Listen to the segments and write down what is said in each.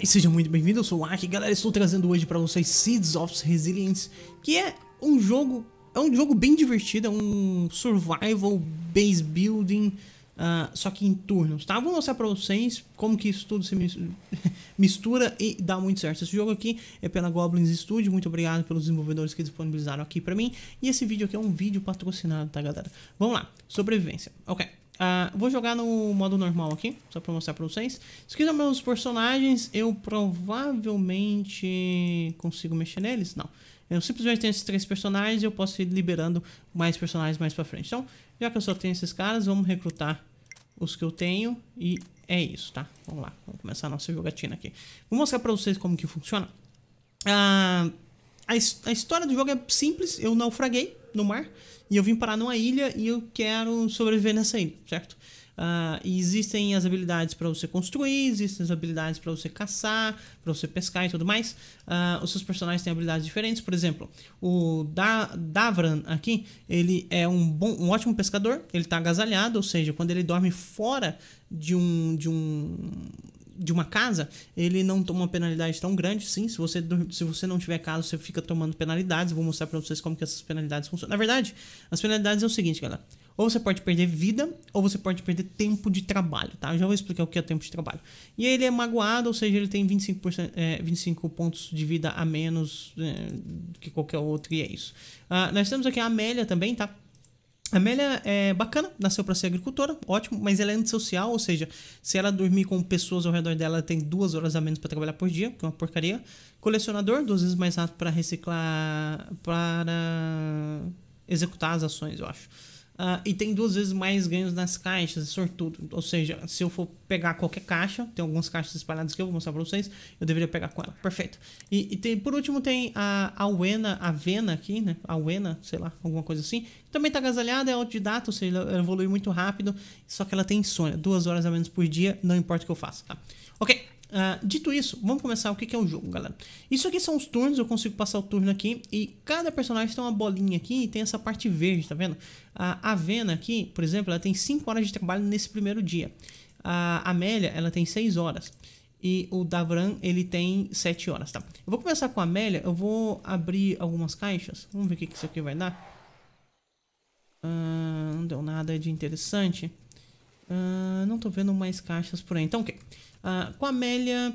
E seja muito bem-vindo, eu sou o Aki, galera, estou trazendo hoje para vocês Seeds of Resilience, que é um jogo, é um jogo bem divertido, é um survival base building, uh, só que em turnos, tá? Vou mostrar para vocês como que isso tudo se mistura e dá muito certo. Esse jogo aqui é pela Goblins Studio, muito obrigado pelos desenvolvedores que disponibilizaram aqui para mim, e esse vídeo aqui é um vídeo patrocinado, tá galera? Vamos lá, sobrevivência, ok. Uh, vou jogar no modo normal aqui, só pra mostrar pra vocês. Se quiser meus personagens, eu provavelmente consigo mexer neles? Não. Eu simplesmente tenho esses três personagens e eu posso ir liberando mais personagens mais pra frente. Então, já que eu só tenho esses caras, vamos recrutar os que eu tenho e é isso, tá? Vamos lá, vamos começar a nossa jogatina aqui. Vou mostrar pra vocês como que funciona. Uh, a, a história do jogo é simples, eu naufraguei no mar e eu vim parar numa ilha e eu quero sobreviver nessa ilha, certo? Uh, existem as habilidades para você construir, existem as habilidades para você caçar, para você pescar e tudo mais. Uh, os seus personagens têm habilidades diferentes. Por exemplo, o da Davran aqui, ele é um, bom, um ótimo pescador. Ele está agasalhado, ou seja, quando ele dorme fora de um, de um de uma casa, ele não toma uma penalidade tão grande, sim. Se você, se você não tiver casa, você fica tomando penalidades. vou mostrar pra vocês como que essas penalidades funcionam. Na verdade, as penalidades é o seguinte, galera. Ou você pode perder vida, ou você pode perder tempo de trabalho, tá? Eu já vou explicar o que é tempo de trabalho. E ele é magoado, ou seja, ele tem 25%, é, 25 pontos de vida a menos é, que qualquer outro, e é isso. Uh, nós temos aqui a Amélia também, tá? A Amélia é bacana, nasceu para ser agricultora, ótimo, mas ela é antissocial, ou seja, se ela dormir com pessoas ao redor dela, ela tem duas horas a menos para trabalhar por dia, que é uma porcaria. Colecionador, duas vezes mais rápido para reciclar, para executar as ações, eu acho. Uh, e tem duas vezes mais ganhos nas caixas, sortudo. Ou seja, se eu for pegar qualquer caixa, tem algumas caixas espalhadas que eu vou mostrar pra vocês, eu deveria pegar com ela. Perfeito. E, e tem, por último tem a Alwena, a Vena aqui, né? A Wena, sei lá, alguma coisa assim. Também tá agasalhada, é autodidata, ou seja, ela evolui muito rápido, só que ela tem insônia. Duas horas a menos por dia, não importa o que eu faça, tá? Ok. Uh, dito isso, vamos começar o que, que é o jogo, galera. Isso aqui são os turnos, eu consigo passar o turno aqui e cada personagem tem uma bolinha aqui e tem essa parte verde, tá vendo? A Avena aqui, por exemplo, ela tem 5 horas de trabalho nesse primeiro dia. A Amélia, ela tem 6 horas. E o Davran, ele tem 7 horas, tá? Eu vou começar com a Amélia, eu vou abrir algumas caixas. Vamos ver o que, que isso aqui vai dar. Uh, não deu nada de interessante. Uh, não tô vendo mais caixas por aí. Então, ok. Uh, com a Amélia.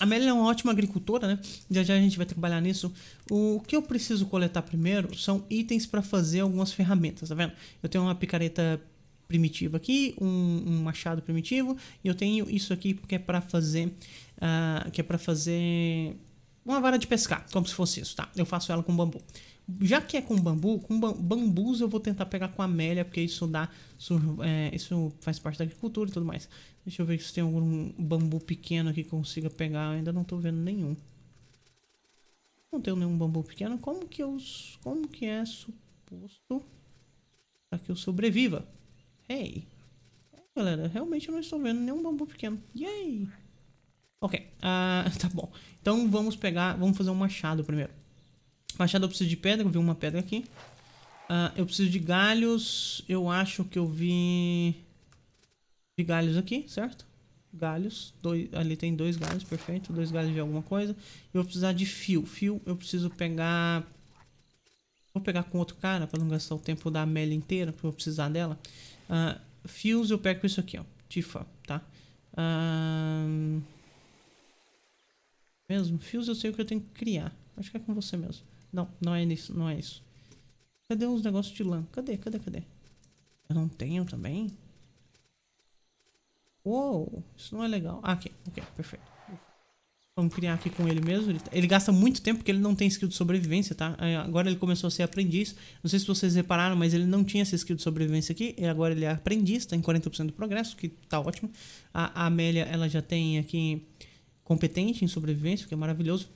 A Amélia é uma ótima agricultora, né? Já já a gente vai trabalhar nisso. O que eu preciso coletar primeiro são itens para fazer algumas ferramentas, tá vendo? Eu tenho uma picareta primitiva aqui, um, um machado primitivo, e eu tenho isso aqui que é para fazer, uh, que é para fazer uma vara de pescar, como se fosse isso, tá? Eu faço ela com bambu. Já que é com bambu, com bambus eu vou tentar pegar com a Amélia, porque isso dá. É, isso faz parte da agricultura e tudo mais. Deixa eu ver se tem algum bambu pequeno que consiga pegar. Eu ainda não tô vendo nenhum. Não tenho nenhum bambu pequeno. Como que eu. Como que é suposto para que eu sobreviva? Hey! Galera, realmente eu não estou vendo nenhum bambu pequeno. Yay! Ok, uh, tá bom. Então vamos pegar, vamos fazer um machado primeiro. Machado eu preciso de pedra, eu vi uma pedra aqui. Uh, eu preciso de galhos, eu acho que eu vi... De galhos aqui, certo? Galhos, dois, ali tem dois galhos, perfeito. Dois galhos de alguma coisa. Eu vou precisar de fio. Fio eu preciso pegar... Vou pegar com outro cara para não gastar o tempo da Amélia inteira, porque eu precisar dela. Uh, fios eu pego isso aqui, ó. Tifa, tá? Uh... Mesmo? Fios eu sei o que eu tenho que criar. Acho que é com você mesmo. Não, não é isso, não é isso. Cadê os negócios de lã? Cadê, cadê, cadê? Eu não tenho também? Uou, isso não é legal. Ah, aqui, ok, perfeito. Vamos criar aqui com ele mesmo. Ele, ele, gasta muito tempo porque ele não tem skill de sobrevivência, tá? Agora ele começou a ser aprendiz. Não sei se vocês repararam, mas ele não tinha essa skill de sobrevivência aqui. E agora ele é aprendiz, tá em 40% do progresso, que tá ótimo. A, a Amélia, ela já tem aqui competente em sobrevivência, que é maravilhoso.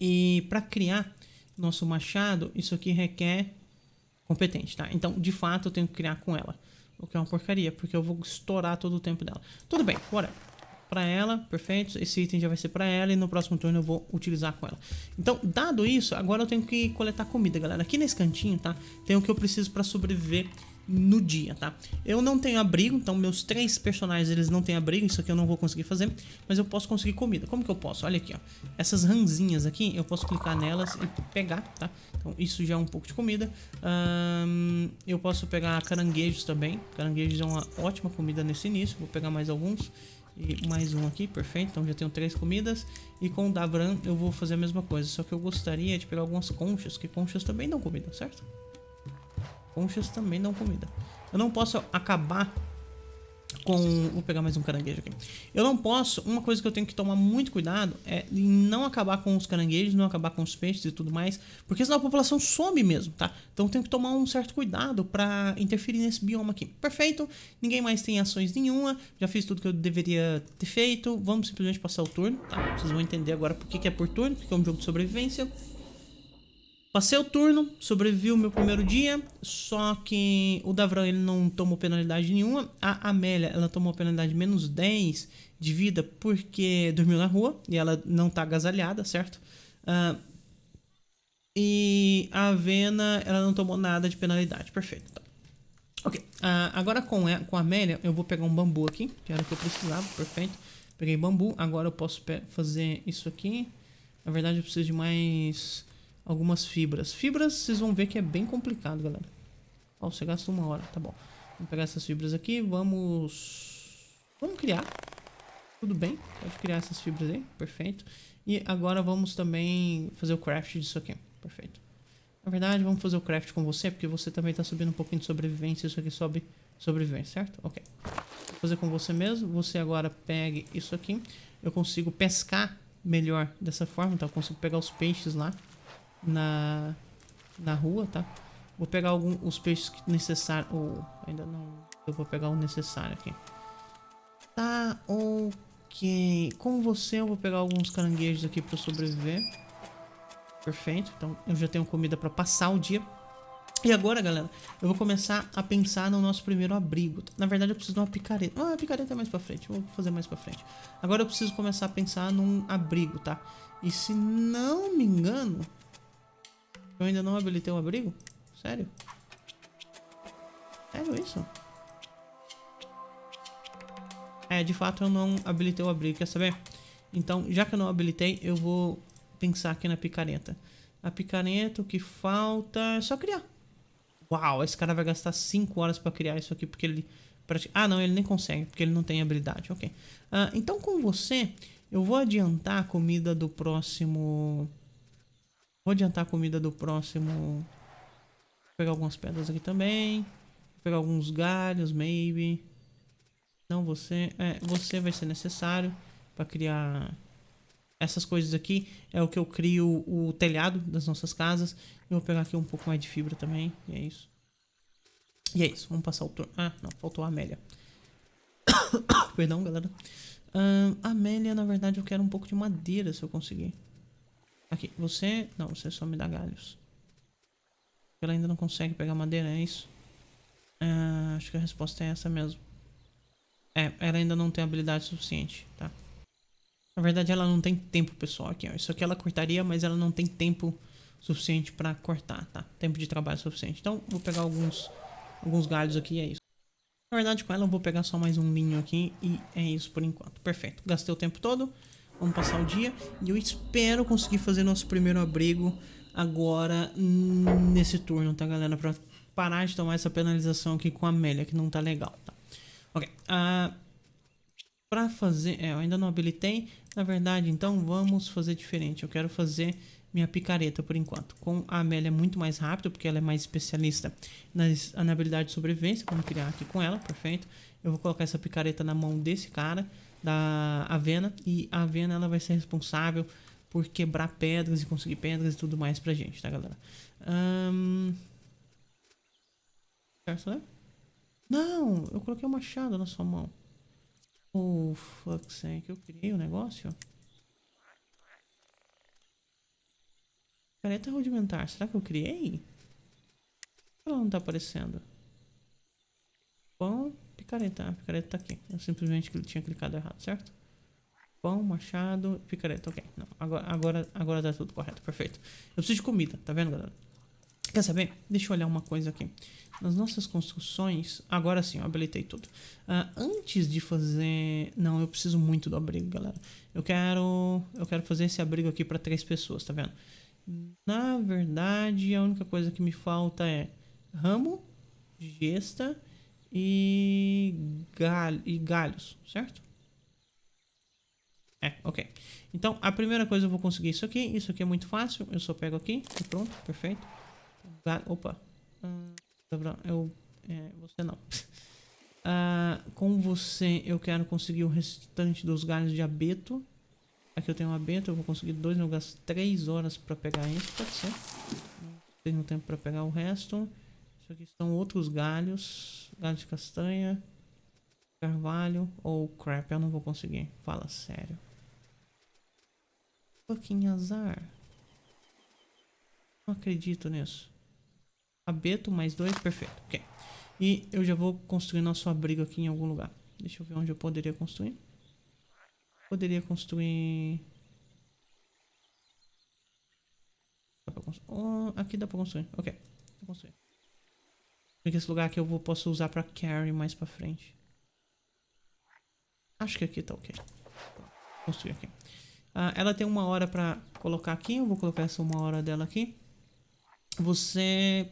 E para criar nosso machado, isso aqui requer competente, tá? Então, de fato, eu tenho que criar com ela. O que é uma porcaria, porque eu vou estourar todo o tempo dela. Tudo bem, bora. Pra ela, perfeito. Esse item já vai ser pra ela e no próximo turno eu vou utilizar com ela. Então, dado isso, agora eu tenho que coletar comida, galera. Aqui nesse cantinho, tá? Tem o que eu preciso pra sobreviver no dia, tá? Eu não tenho abrigo, então meus três personagens eles não têm abrigo, isso aqui eu não vou conseguir fazer, mas eu posso conseguir comida. Como que eu posso? Olha aqui, ó. Essas ranzinhas aqui, eu posso clicar nelas e pegar, tá? Então isso já é um pouco de comida. Eu posso pegar caranguejos também. Caranguejos é uma ótima comida nesse início. Vou pegar mais alguns. E mais um aqui, perfeito. Então já tenho três comidas. E com o Davran eu vou fazer a mesma coisa. Só que eu gostaria de pegar algumas conchas, que conchas também dão comida, certo? Conchas também dão comida. Eu não posso acabar com... Vou pegar mais um caranguejo aqui. Eu não posso... Uma coisa que eu tenho que tomar muito cuidado é não acabar com os caranguejos, não acabar com os peixes e tudo mais, porque senão a população some mesmo, tá? Então eu tenho que tomar um certo cuidado pra interferir nesse bioma aqui. Perfeito, ninguém mais tem ações nenhuma, já fiz tudo que eu deveria ter feito, vamos simplesmente passar o turno, tá? Vocês vão entender agora por que, é por turno, porque é um jogo de sobrevivência. Passei o turno, sobrevivi o meu primeiro dia, só que o Davran ele não tomou penalidade nenhuma. A Amélia, ela tomou penalidade menos 10 de vida porque dormiu na rua e ela não tá agasalhada, certo? Uh, e a Avena, ela não tomou nada de penalidade, perfeito. Tá. Ok, uh, agora com a, com a Amélia, eu vou pegar um bambu aqui, que era o que eu precisava, perfeito. Peguei bambu, agora eu posso fazer isso aqui. Na verdade, eu preciso de mais algumas fibras. Fibras, vocês vão ver que é bem complicado, galera. Ó, você gasta uma hora, tá bom. Vamos pegar essas fibras aqui, vamos... Vamos criar. Tudo bem, pode criar essas fibras aí, perfeito. E agora vamos também fazer o craft disso aqui, perfeito. Na verdade, vamos fazer o craft com você, porque você também tá subindo um pouquinho de sobrevivência, isso aqui sobe sobrevivência, certo? Ok. Vou fazer com você mesmo, você agora pegue isso aqui. Eu consigo pescar melhor dessa forma, então eu consigo pegar os peixes lá na, na rua, tá? Vou pegar algum, os peixes necessários. Oh, ainda não. Eu vou pegar o necessário aqui. Tá, ok. Com você eu vou pegar alguns caranguejos aqui para sobreviver. Perfeito. Então eu já tenho comida para passar o dia. E agora, galera, eu vou começar a pensar no nosso primeiro abrigo. Na verdade, eu preciso de uma picareta. Ah, a picareta é mais pra frente. Vou fazer mais pra frente. Agora eu preciso começar a pensar num abrigo, tá? E se não me engano, eu ainda não habilitei o abrigo? Sério? Sério isso? É, de fato eu não habilitei o abrigo, quer saber? Então, já que eu não habilitei, eu vou pensar aqui na picareta. A picareta, o que falta é só criar. Uau, esse cara vai gastar 5 horas pra criar isso aqui, porque ele... Ah, não, ele nem consegue, porque ele não tem habilidade, ok. Uh, então, com você, eu vou adiantar a comida do próximo Vou adiantar a comida do próximo. Vou pegar algumas pedras aqui também. Vou pegar alguns galhos, maybe. Não você. É, você vai ser necessário para criar essas coisas aqui. É o que eu crio o telhado das nossas casas. Eu vou pegar aqui um pouco mais de fibra também. E é isso. E é isso. Vamos passar o turno. Ah, não. Faltou a Amélia. Perdão, galera. Amélia, na verdade, eu quero um pouco de madeira se eu conseguir. Aqui, você... Não, você só me dá galhos. Ela ainda não consegue pegar madeira, é isso? Ah, acho que a resposta é essa mesmo. É, ela ainda não tem habilidade suficiente, tá? Na verdade, ela não tem tempo, pessoal. Aqui, ó. Isso aqui ela cortaria, mas ela não tem tempo suficiente pra cortar, tá? Tempo de trabalho suficiente. Então, vou pegar alguns, alguns galhos aqui e é isso. Na verdade, com ela eu vou pegar só mais um linho aqui e é isso por enquanto. Perfeito. Gastei o tempo todo. Vamos passar o dia. E eu espero conseguir fazer nosso primeiro abrigo agora nesse turno, tá, galera? Pra parar de tomar essa penalização aqui com a Amélia, que não tá legal, tá? Ok. Uh, pra fazer... É, eu ainda não habilitei. Na verdade, então, vamos fazer diferente. Eu quero fazer minha picareta por enquanto. Com a Amélia é muito mais rápido, porque ela é mais especialista nas, na habilidade de sobrevivência. Vamos criar aqui com ela, perfeito. Eu vou colocar essa picareta na mão desse cara da Avena e a Avena ela vai ser responsável por quebrar pedras e conseguir pedras e tudo mais pra gente, tá galera? Um... Né? Não, eu coloquei o machado na sua mão. Oh, fuck sake, eu criei o um negócio? Careta rudimentar, será que eu criei? Ela não tá aparecendo. Bom, picareta. A picareta tá aqui. Eu simplesmente tinha clicado errado, certo? Pão, machado, picareta. Ok. Não, agora, agora, agora tá tudo correto. Perfeito. Eu preciso de comida, tá vendo, galera? Quer saber? Deixa eu olhar uma coisa aqui. Nas nossas construções, agora sim, eu habilitei tudo. Uh, antes de fazer... Não, eu preciso muito do abrigo, galera. Eu quero, eu quero fazer esse abrigo aqui para três pessoas, tá vendo? Na verdade, a única coisa que me falta é ramo, gesta e, e galhos, certo? É, ok. Então, a primeira coisa eu vou conseguir isso aqui. Isso aqui é muito fácil. Eu só pego aqui e pronto, perfeito. Opa. Uh, eu... É, você não. uh, com você, eu quero conseguir o restante dos galhos de abeto. Aqui eu tenho um abeto, eu vou conseguir dois. Eu gasto três horas para pegar isso, pode ser. Não tenho tempo para pegar o resto. Isso aqui são outros galhos. Galho de castanha. Carvalho ou crap, eu não vou conseguir. Fala sério. Fucking azar. Não acredito nisso. Abeto mais dois, perfeito. Ok. E eu já vou construir nosso abrigo aqui em algum lugar. Deixa eu ver onde eu poderia construir. Poderia construir... Oh, aqui dá pra construir. Ok. Pra construir. Porque esse lugar aqui eu posso usar pra carry mais pra frente. Acho que aqui tá ok. Construir aqui. Uh, ela tem uma hora pra colocar aqui. Eu vou colocar essa uma hora dela aqui. Você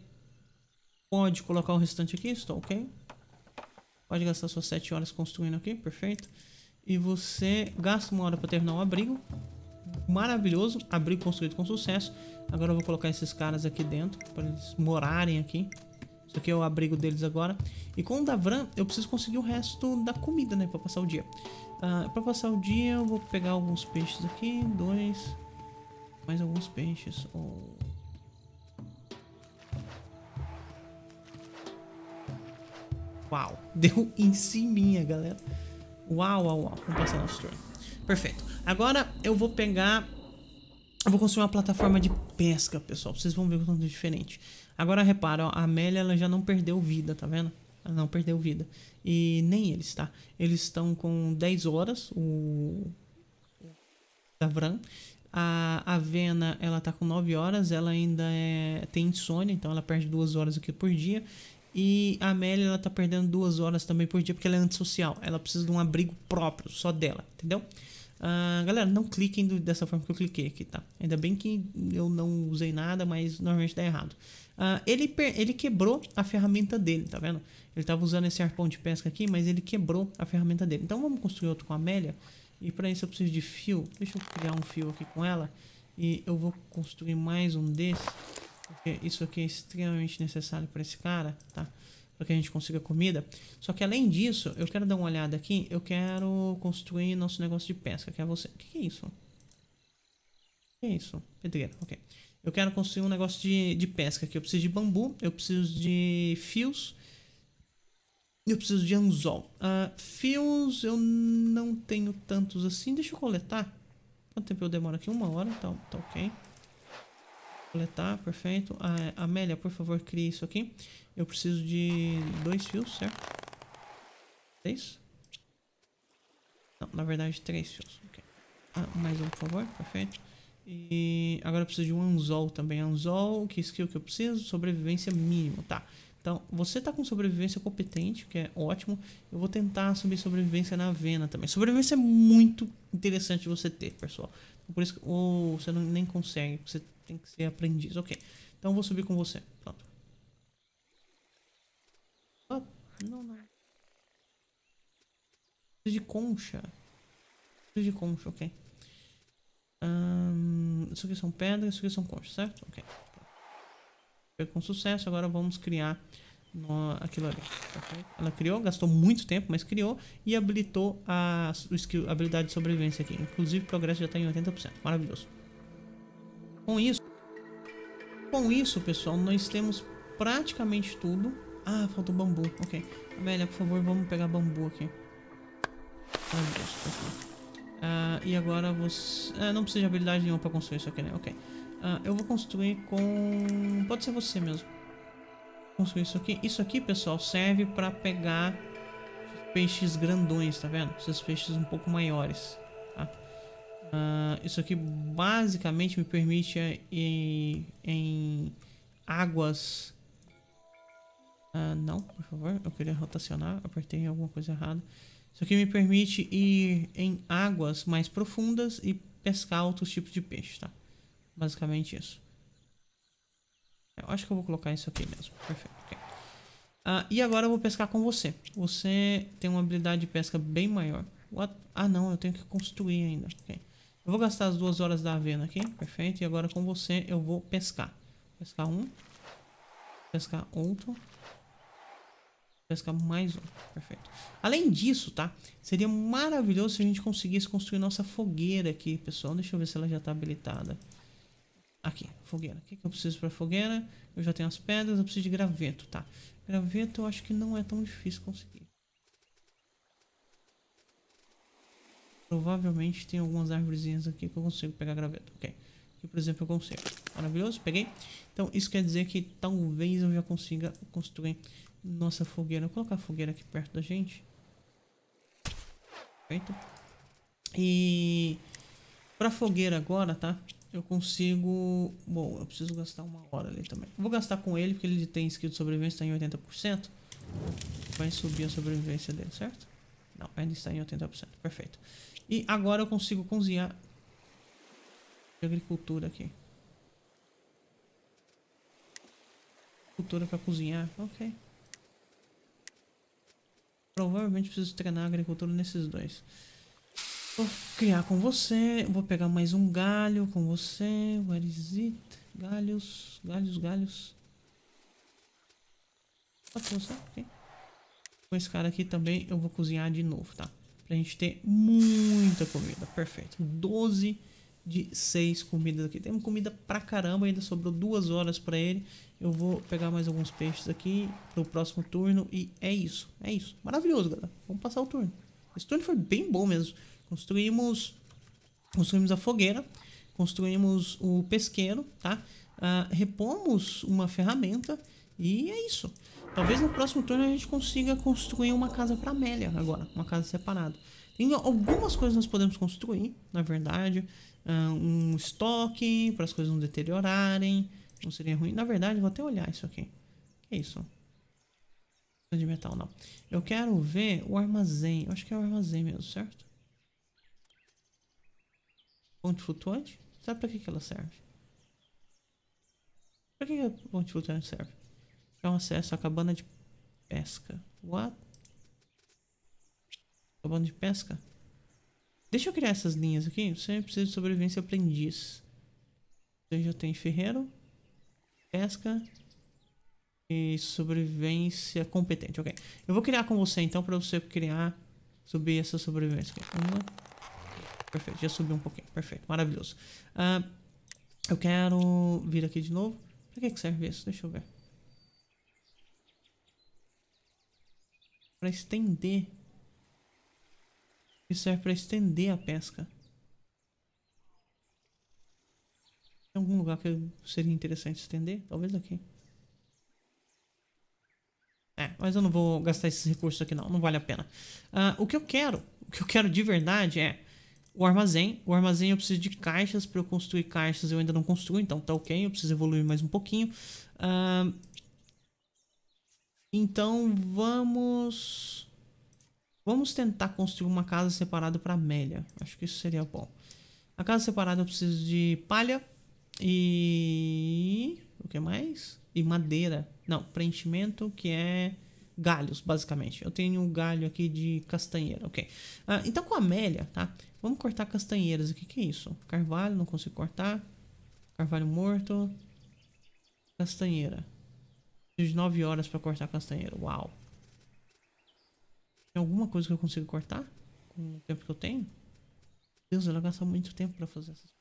Pode colocar o restante aqui, estou ok. Pode gastar suas 7 horas construindo aqui, perfeito. E você gasta uma hora para terminar o abrigo. Maravilhoso, abrigo construído com sucesso. Agora eu vou colocar esses caras aqui dentro, para eles morarem aqui. Aqui é o abrigo deles agora. E com o Davran, eu preciso conseguir o resto da comida, né, para passar o dia. Uh, para passar o dia, eu vou pegar alguns peixes aqui, dois... Mais alguns peixes. Oh. Uau, deu em cima, galera. Uau, uau, uau. Vamos passar nosso turno. Perfeito. Agora eu vou pegar... Eu vou construir uma plataforma de pesca, pessoal. Vocês vão ver o tanto diferente. Agora repara, ó, a Amélia ela já não perdeu vida, tá vendo? Ela não perdeu vida. E nem eles, tá? Eles estão com 10 horas, o... Da Vran. A, Vena, ela tá com 9 horas, ela ainda é, tem insônia, então ela perde 2 horas aqui por dia. E a Amélia, ela tá perdendo duas horas também por dia porque ela é antissocial. Ela precisa de um abrigo próprio, só dela, entendeu? Uh, galera, não cliquem do, dessa forma que eu cliquei aqui, tá? Ainda bem que eu não usei nada, mas normalmente dá errado. Uh, ele, ele quebrou a ferramenta dele, tá vendo? Ele tava usando esse arpão de pesca aqui, mas ele quebrou a ferramenta dele. Então vamos construir outro com a Amélia. E para isso eu preciso de fio. Deixa eu criar um fio aqui com ela. E eu vou construir mais um desse. Porque isso aqui é extremamente necessário para esse cara, tá? Para que a gente consiga comida. Só que além disso, eu quero dar uma olhada aqui. Eu quero construir nosso negócio de pesca, que é você. O que, que é isso? O que é isso? Pedreira, ok. Eu quero construir um negócio de, de pesca aqui. Eu preciso de bambu, eu preciso de fios. Eu preciso de anzol. Uh, fios eu não tenho tantos assim. Deixa eu coletar. Quanto tempo eu demoro aqui? Uma hora, tá, tá ok coletar, perfeito. Ah, Amélia, por favor, crie isso aqui. Eu preciso de dois fios, certo? Três? Não, na verdade, três fios. Okay. Ah, mais um, por favor, perfeito. E agora eu preciso de um anzol também. Anzol, que skill que eu preciso? Sobrevivência mínimo, tá. Então, você tá com sobrevivência competente, que é ótimo. Eu vou tentar subir sobrevivência na vena também. Sobrevivência é muito interessante você ter, pessoal. Por isso que ou você não, nem consegue. Você tem que ser aprendiz. Ok. Então vou subir com você. Pronto. Oh, não, não. Preciso de concha. Preciso de concha, ok. Isso aqui são pedras, isso aqui são conchas, certo? Ok. Foi com sucesso, agora vamos criar no, aquilo ali. Ela criou, gastou muito tempo, mas criou e habilitou a, a habilidade de sobrevivência aqui. Inclusive, o progresso já está em 80%. Maravilhoso. Com isso, com isso, pessoal, nós temos praticamente tudo. Ah, falta o bambu. Ok. Amélia, por favor, vamos pegar bambu aqui. Ah, e agora você... Ah, não precisa de habilidade nenhuma para construir isso aqui, né? Ok. Ah, eu vou construir com... Pode ser você mesmo. Construir isso aqui. Isso aqui, pessoal, serve para pegar peixes grandões, tá vendo? Esses peixes um pouco maiores. Uh, isso aqui basicamente me permite em, em águas. Ah, não, por favor. Eu queria rotacionar. Apertei alguma coisa errada. Isso aqui me permite ir em águas mais profundas e pescar outros tipos de peixe, tá? Basicamente isso. Eu acho que eu vou colocar isso aqui mesmo. Perfeito. Okay. Ah, e agora eu vou pescar com você. Você tem uma habilidade de pesca bem maior. What? Ah, não. Eu tenho que construir ainda. Okay. Eu vou gastar as duas horas da avena aqui. Perfeito. E agora com você eu vou pescar. Pescar um. Pescar outro. Pescar mais um. Perfeito. Além disso, tá? Seria maravilhoso se a gente conseguisse construir nossa fogueira aqui, pessoal. Deixa eu ver se ela já tá habilitada. Aqui, fogueira. O que, eu preciso para fogueira? Eu já tenho as pedras, eu preciso de graveto, tá? Graveto eu acho que não é tão difícil conseguir. Provavelmente tem algumas árvorezinhas aqui que eu consigo pegar graveto. Ok. Aqui, por exemplo, eu consigo. Maravilhoso, peguei. Então, isso quer dizer que talvez eu já consiga construir nossa fogueira. Vou colocar a fogueira aqui perto da gente. Perfeito. E... Pra fogueira agora, tá? eu consigo... Bom, eu preciso gastar uma hora ali também. vou gastar com ele, porque ele tem skill de sobrevivência, está em 80%. Vai subir a sobrevivência dele, certo? Não, ainda está em 80%. Perfeito. E agora eu consigo cozinhar... De agricultura aqui. Agricultura para cozinhar. Ok. Provavelmente preciso treinar a agricultura nesses dois. Vou criar com você. Vou pegar mais um galho com você. Where is it? Galhos, galhos, galhos. Pode você, ok. Com esse cara aqui também eu vou cozinhar de novo, tá? Pra gente ter muita comida. Perfeito. 12 de 6 comidas aqui. Temos comida pra caramba, ainda sobrou duas horas pra ele. Eu vou pegar mais alguns peixes aqui pro próximo turno. E é isso, é isso. Maravilhoso, galera. Vamos passar o turno. Esse turno foi bem bom mesmo. Construímos, construímos a fogueira, construímos o pesqueiro, tá? Uh, repomos uma ferramenta e é isso. Talvez no próximo turno a gente consiga construir uma casa para Amélia agora, uma casa separada. Tem algumas coisas nós podemos construir, na verdade. Uh, um estoque para as coisas não deteriorarem. Não seria ruim. Na verdade, vou até olhar isso aqui. Que é isso? De metal, não. Eu quero ver o armazém. Eu acho que é o armazém mesmo, certo? Ponte flutuante? Sabe pra que, que ela serve? Pra que, que a ponte flutuante serve? É um acesso à cabana de pesca. What? Cabana de pesca? Deixa eu criar essas linhas aqui. Você precisa de sobrevivência aprendiz. Você já tem ferreiro, pesca e sobrevivência competente. Ok. Eu vou criar com você então para você criar, subir essa sobrevivência. Uma, perfeito. Já subiu um pouquinho. Perfeito, maravilhoso. Uh, eu quero vir aqui de novo. Pra que serve isso? Deixa eu ver. Pra estender. Isso serve pra estender a pesca. Tem algum lugar que seria interessante estender? Talvez aqui. É, mas eu não vou gastar esses recursos aqui não, não vale a pena. Uh, o que eu quero, o que eu quero de verdade é o armazém. O armazém eu preciso de caixas. Para eu construir caixas eu ainda não construo, então tá ok. Eu preciso evoluir mais um pouquinho. Uh, então vamos... Vamos tentar construir uma casa separada para Amélia. Acho que isso seria bom. A casa separada eu preciso de palha e... O que mais? E madeira. Não, preenchimento que é galhos, basicamente. Eu tenho um galho aqui de castanheira, ok. Ah, então com a Amélia, tá? Vamos cortar castanheiras. O que, que é isso? Carvalho, não consigo cortar. Carvalho morto. Castanheira. Preciso de 9 horas para cortar castanheira. Uau. Tem alguma coisa que eu consigo cortar? Com o tempo que eu tenho? Deus, ela gasta muito tempo para fazer essas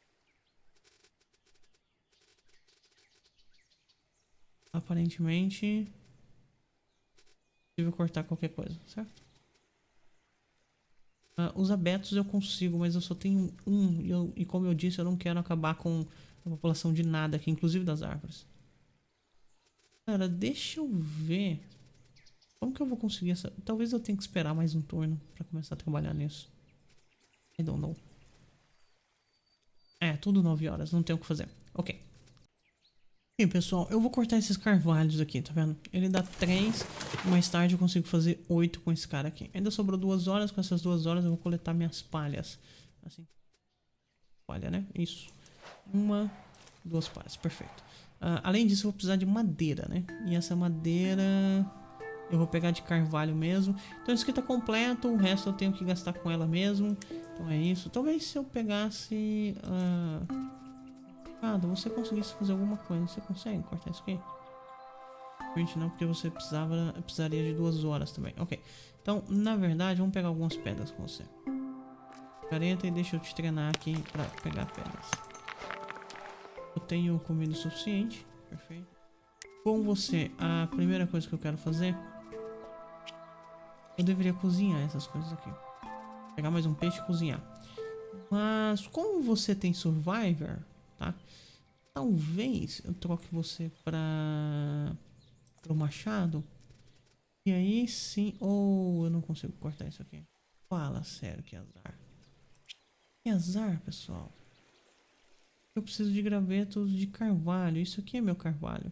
Aparentemente possível cortar qualquer coisa, certo? Uh, os abetos eu consigo, mas eu só tenho um. E, eu, e, como eu disse, eu não quero acabar com a população de nada aqui, inclusive das árvores. Cara, deixa eu ver. Como que eu vou conseguir essa... Talvez eu tenha que esperar mais um turno pra começar a trabalhar nisso. I don't know. É, tudo 9 horas, não tenho o que fazer. Ok. E pessoal, eu vou cortar esses carvalhos aqui, tá vendo? Ele dá 3, mais tarde eu consigo fazer 8 com esse cara aqui. Ainda sobrou duas horas, com essas duas horas eu vou coletar minhas palhas. Assim. Palha, né? Isso. Uma, duas palhas, perfeito. Uh, além disso, eu vou precisar de madeira, né? E essa madeira eu vou pegar de carvalho mesmo. Então isso aqui tá completo, o resto eu tenho que gastar com ela mesmo. Então é isso. Talvez se eu pegasse... Uh complicado você conseguisse fazer alguma coisa. Você consegue cortar isso aqui? Gente, não, porque você precisava, precisaria de duas horas também. Ok. Então, na verdade, vamos pegar algumas pedras com você. 40 e deixa eu te treinar aqui pra pegar pedras. Eu tenho comida o suficiente. Perfeito. Com você, a primeira coisa que eu quero fazer... Eu deveria cozinhar essas coisas aqui. Pegar mais um peixe e cozinhar. Mas como você tem Survivor, tá? Talvez eu troque você para o machado. E aí sim... Ou oh, eu não consigo cortar isso aqui. Fala sério, que azar. Que azar, pessoal. Eu preciso de gravetos de carvalho. Isso aqui é meu carvalho.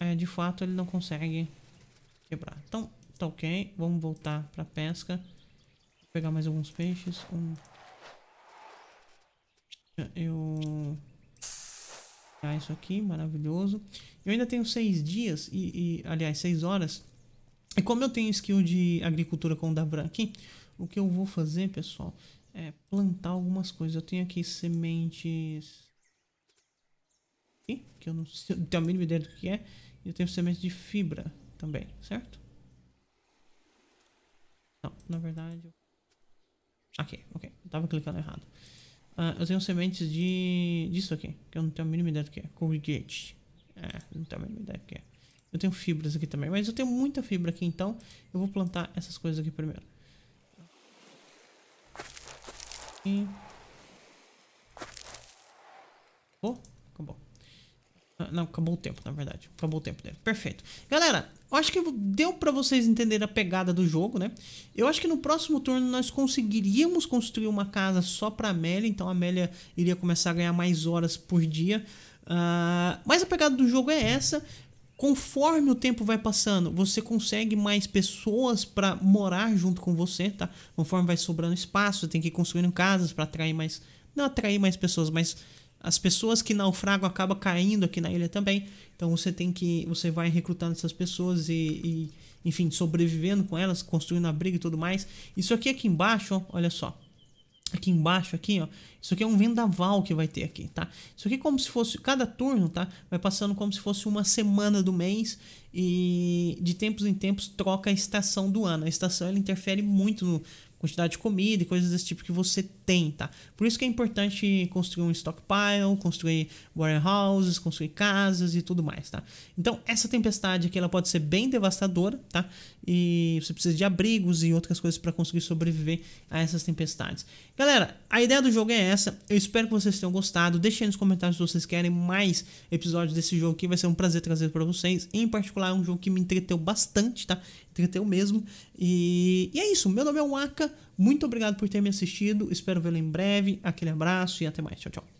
É, de fato ele não consegue quebrar. Então, tá ok. Vamos voltar para pesca pegar mais alguns peixes. Um... Eu... Ah, isso aqui, maravilhoso. Eu ainda tenho seis dias, e, e, aliás, seis horas. E como eu tenho skill de agricultura com o Davran aqui, o que eu vou fazer, pessoal, é plantar algumas coisas. Eu tenho aqui sementes... Que eu não tenho a mínima ideia do que é. E eu tenho sementes de fibra também, certo? Não, na verdade... Ok, ok. Eu tava clicando errado. Uh, eu tenho sementes de... disso aqui, que eu não tenho a mínima ideia do que é. Corrugate. É, não tenho a mínima ideia do que é. Eu tenho fibras aqui também, mas eu tenho muita fibra aqui, então eu vou plantar essas coisas aqui primeiro. E... Oh, acabou. Ah, não, acabou o tempo, na verdade. Acabou o tempo dele. Perfeito. Galera, eu acho que deu para vocês entenderem a pegada do jogo, né? Eu acho que no próximo turno nós conseguiríamos construir uma casa só pra Amélia. Então a Amélia iria começar a ganhar mais horas por dia. Uh, mas a pegada do jogo é essa. Conforme o tempo vai passando, você consegue mais pessoas para morar junto com você, tá? Conforme vai sobrando espaço, você tem que ir construindo casas para atrair mais... Não atrair mais pessoas, mas as pessoas que naufragam acabam caindo aqui na ilha também. Então você tem que. Você vai recrutando essas pessoas e, e enfim, sobrevivendo com elas, construindo abrigo e tudo mais. Isso aqui aqui embaixo, ó, olha só. Aqui embaixo, aqui, ó. Isso aqui é um vendaval que vai ter aqui, tá? Isso aqui é como se fosse. Cada turno, tá? Vai passando como se fosse uma semana do mês. E de tempos em tempos troca a estação do ano. A estação ela interfere muito no, quantidade de comida e coisas desse tipo que você tem, tá? Por isso que é importante construir um stockpile, construir warehouses, construir casas e tudo mais, tá? Então, essa tempestade aqui, ela pode ser bem devastadora, tá? E você precisa de abrigos e outras coisas para conseguir sobreviver a essas tempestades. Galera, a ideia do jogo é essa. Eu espero que vocês tenham gostado. Deixem nos comentários se vocês querem mais episódios desse jogo aqui. Vai ser um prazer trazer para vocês. Em particular, é um jogo que me entreteu bastante, tá? Entreteu mesmo. E, e é isso. Meu nome é Waka. Muito obrigado por ter me assistido. Espero vê-lo em breve. Aquele abraço e até mais. Tchau, tchau.